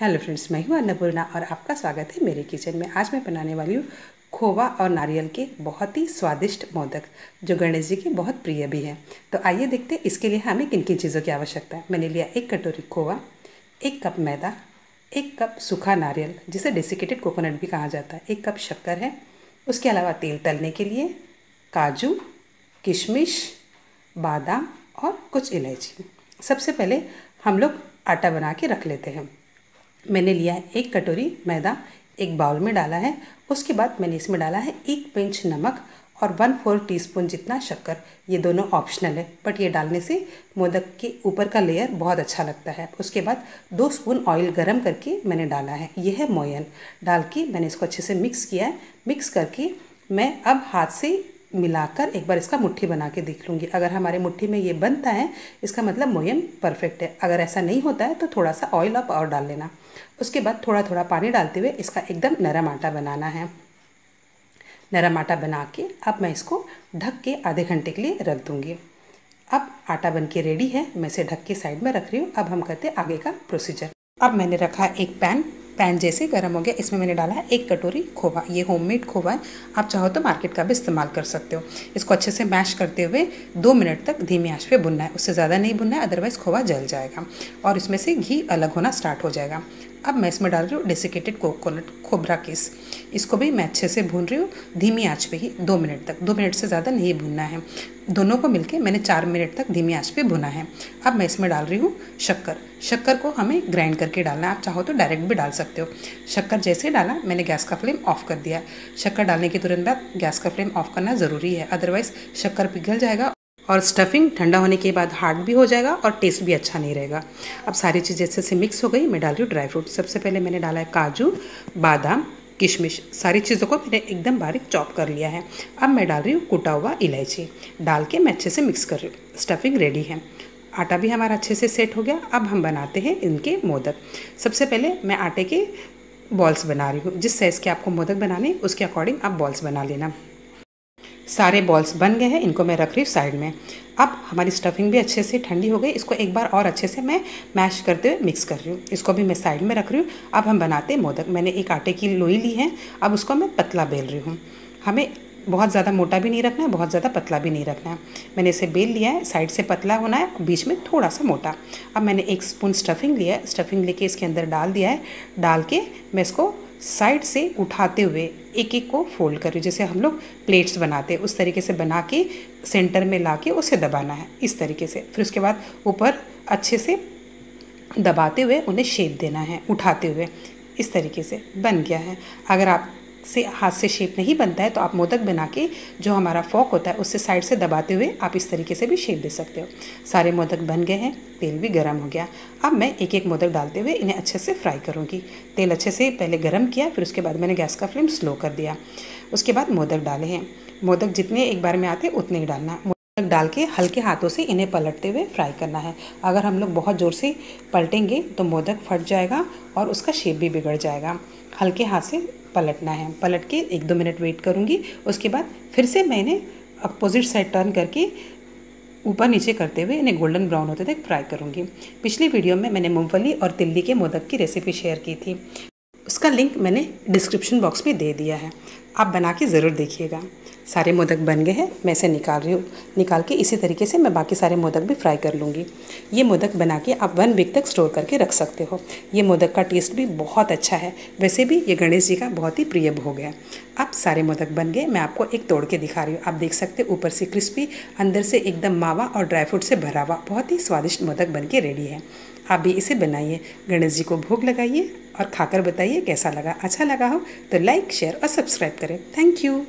Hello friends, मैं हूँ अन्नपूर्णा और आपका स्वागत है मेरे किचन में। आज मैं बनाने वाली हूँ खोवा और नारियल के बहुत ही स्वादिष्ट मोदक, जो गणेश जी के बहुत प्रिय भी हैं। तो आइए देखते हैं, इसके लिए हमें किन किन चीज़ों की आवश्यकता है। मैंने लिया एक कटोरी खोवा, एक कप मैदा, एक कप सूखा नारियल, जिसे डेसिकेटेड कोकोनट भी कहा जाता है। एक कप शक्कर है, उसके अलावा तेल तलने के लिए काजू, किशमिश, बादाम और कुछ इलायची। सबसे पहले हम लोग आटा बना के रख लेते हैं। मैंने लिया है एक कटोरी मैदा एक बाउल में डाला है। उसके बाद मैंने इसमें डाला है एक पिंच नमक और वन फोर टीस्पून जितना शक्कर। ये दोनों ऑप्शनल है, बट ये डालने से मोदक के ऊपर का लेयर बहुत अच्छा लगता है। उसके बाद दो स्पून ऑयल गरम करके मैंने डाला है। ये है मोयन। डाल के मैंने इसको अच्छे से मिक्स किया है। मिक्स करके मैं अब हाथ से मिलाकर एक बार इसका मुट्ठी बना के देख लूँगी। अगर हमारे मुट्ठी में ये बनता है, इसका मतलब मोयन परफेक्ट है। अगर ऐसा नहीं होता है तो थोड़ा सा ऑयल आप और डाल लेना। उसके बाद थोड़ा थोड़ा पानी डालते हुए इसका एकदम नरम आटा बनाना है। नरम आटा बना के अब मैं इसको ढक के आधे घंटे के लिए रख दूँगी। अब आटा बन के रेडी है। मैं इसे ढक के साइड में रख रही हूँ। अब हम करते आगे का प्रोसीजर अब मैंने रखा एक पैन पैन जैसे गर्म हो गया, इसमें मैंने डाला है एक कटोरी खोवा। ये होममेड खोवा है, आप चाहो तो मार्केट का भी इस्तेमाल कर सकते हो। इसको अच्छे से मैश करते हुए दो मिनट तक धीमी आँच पे भुनना है। उससे ज़्यादा नहीं भुनना है अदरवाइज़ खोवा जल जाएगा। और इसमें से घी अलग होना स्टार्ट हो जाएगा। अब मैं इसमें डाल रही हूँ डेसिकेटेड कोकोनट खोबरा किस। इसको भी मैं अच्छे से भून रही हूँ। धीमी आँच पे ही दो मिनट तक। दो मिनट से ज़्यादा नहीं भूनना है। दोनों को मिलके मैंने चार मिनट तक धीमी आँच पे भुना है। अब मैं इसमें डाल रही हूँ शक्कर। शक्कर को हमें ग्राइंड करके डालना है। आप चाहो तो डायरेक्ट भी डाल सकते हो। शक्कर जैसे ही डाला, मैंने गैस का फ्लेम ऑफ़ कर दिया। शक्कर डालने के तुरंत बाद गैस का फ्लेम ऑफ़ करना ज़रूरी है। अदरवाइज़ शक्कर पिघल जाएगा और स्टफिंग ठंडा होने के बाद हार्ड भी हो जाएगा और टेस्ट भी अच्छा नहीं रहेगा। अब सारी चीज़ें जैसे से मिक्स हो गई। मैं डाल रही हूँ ड्राई फ्रूट सबसे पहले मैंने डाला है काजू, बादाम, किशमिश। सारी चीज़ों को मैंने एकदम बारीक चॉप कर लिया है। अब मैं डाल रही हूँ कुटा हुआ इलायची। डाल के मैं अच्छे से मिक्स कर रही हूँ। स्टफिंग रेडी है। आटा भी हमारा अच्छे से सेट हो गया। अब हम बनाते हैं इनके मोदक। सबसे पहले मैं आटे के बॉल्स बना रही हूँ। जिस साइज़ के आपको मोदक बनाने उसके अकॉर्डिंग आप बॉल्स बना लेना। सारे बॉल्स बन गए हैं, इनको मैं रख रही हूँ साइड में। अब हमारी स्टफिंग भी अच्छे से ठंडी हो गई, इसको एक बार और अच्छे से मैं मैश करते हुए मिक्स कर रही हूँ। इसको भी मैं साइड में रख रही हूँ। अब हम बनाते हैं मोदक। मैंने एक आटे की लोई ली है, अब उसको मैं पतला बेल रही हूँ। हमें बहुत ज़्यादा मोटा भी नहीं रखना है, बहुत ज़्यादा पतला भी नहीं रखना है। मैंने इसे बेल लिया है साइड से पतला होना है, बीच में थोड़ा सा मोटा। अब मैंने एक स्पून स्टफिंग लिया है। स्टफिंग लेके इसके अंदर डाल दिया है। डाल के मैं इसको साइड से उठाते हुए एक एक को फोल्ड कर जैसे हम लोग प्लेट्स बनाते हैं, उस तरीके से बना के सेंटर में ला के उसे दबाना है, इस तरीके से। फिर उसके बाद ऊपर अच्छे से दबाते हुए उन्हें शेप देना है, उठाते हुए, इस तरीके से बन गया है। अगर आप से हाथ से शेप नहीं बनता है तो आप मोदक बना के जो हमारा फॉक होता है, उससे साइड से दबाते हुए आप इस तरीके से भी शेप दे सकते हो। सारे मोदक बन गए हैं, तेल भी गर्म हो गया। अब मैं एक एक मोदक डालते हुए इन्हें अच्छे से फ्राई करूँगी। तेल अच्छे से पहले गर्म किया, फिर उसके बाद मैंने गैस का फ्लेम स्लो कर दिया। उसके बाद मोदक डाले हैं। मोदक जितने एक बार में आते उतने ही डालना। मोदक डाल के हल्के हाथों से इन्हें पलटते हुए फ्राई करना है। अगर हम लोग बहुत ज़ोर से पलटेंगे तो मोदक फट जाएगा और उसका शेप भी बिगड़ जाएगा। हल्के हाथ से पलटना है। पलट के एक दो मिनट वेट करूँगी। उसके बाद फिर से मैंने अपोजिट साइड टर्न करके ऊपर नीचे करते हुए इन्हें गोल्डन ब्राउन होते तक फ्राई करूँगी। पिछली वीडियो में मैंने मूंगफली और तिल्ली के मोदक की रेसिपी शेयर की थी। उसका लिंक मैंने डिस्क्रिप्शन बॉक्स में दे दिया है। आप बना के ज़रूर देखिएगा। सारे मोदक बन गए हैं, मैं इसे निकाल रही हूँ। निकाल के इसी तरीके से मैं बाकी सारे मोदक भी फ्राई कर लूँगी। ये मोदक बना के आप वन वीक तक स्टोर करके रख सकते हो। ये मोदक का टेस्ट भी बहुत अच्छा है। वैसे भी ये गणेश जी का बहुत ही प्रिय भोग है। अब सारे मोदक बन गए, मैं आपको एक तोड़ के दिखा रही हूँ। आप देख सकते हो, ऊपर से क्रिस्पी अंदर से एकदम मावा और ड्राई फ्रूट से भरा हुआ, बहुत ही स्वादिष्ट मोदक बन के रेडी है। आप भी इसे बनाइए। गणेश जी को भोग लगाइए। और खाकर बताइए कैसा लगा। अच्छा लगा हो तो लाइक शेयर और सब्सक्राइब करें। Thank you